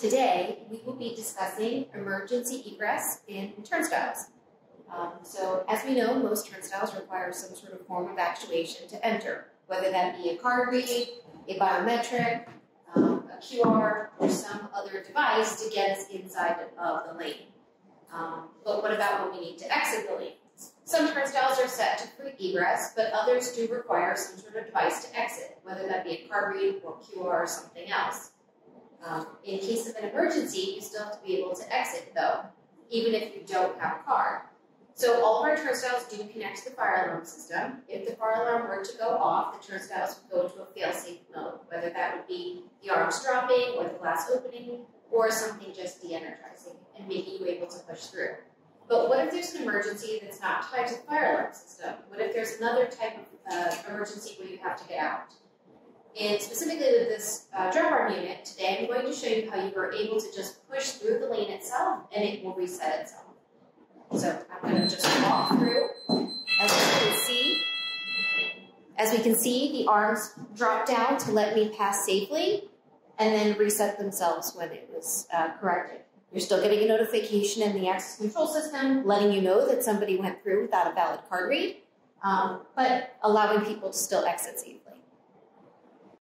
Today, we will be discussing emergency egress in turnstiles. Um, so, as we know, most turnstiles require some sort of form of actuation to enter, whether that be a card read, a biometric, um, a QR, or some other device to get us inside of the lane. Um, but what about when we need to exit the lane? Some turnstiles are set to free egress, but others do require some sort of device to exit, whether that be a card read or QR or something else. Um, in case of an emergency, you still have to be able to exit, though, even if you don't have a car. So all of our turnstiles do connect to the fire alarm system. If the fire alarm were to go off, the turnstiles would go into a fail-safe mode, whether that would be the arms dropping or the glass opening or something just de-energizing and making you able to push through. But what if there's an emergency that's not tied to the fire alarm system? What if there's another type of uh, emergency where you have to get out? And specifically with this uh, drop arm unit, today I'm going to show you how you are able to just push through the lane itself and it will reset itself. So I'm going to just walk through. As we can see, as we can see, the arms drop down to let me pass safely and then reset themselves when it was uh, corrected. You're still getting a notification in the access control system letting you know that somebody went through without a valid card read, um, but allowing people to still exit safely.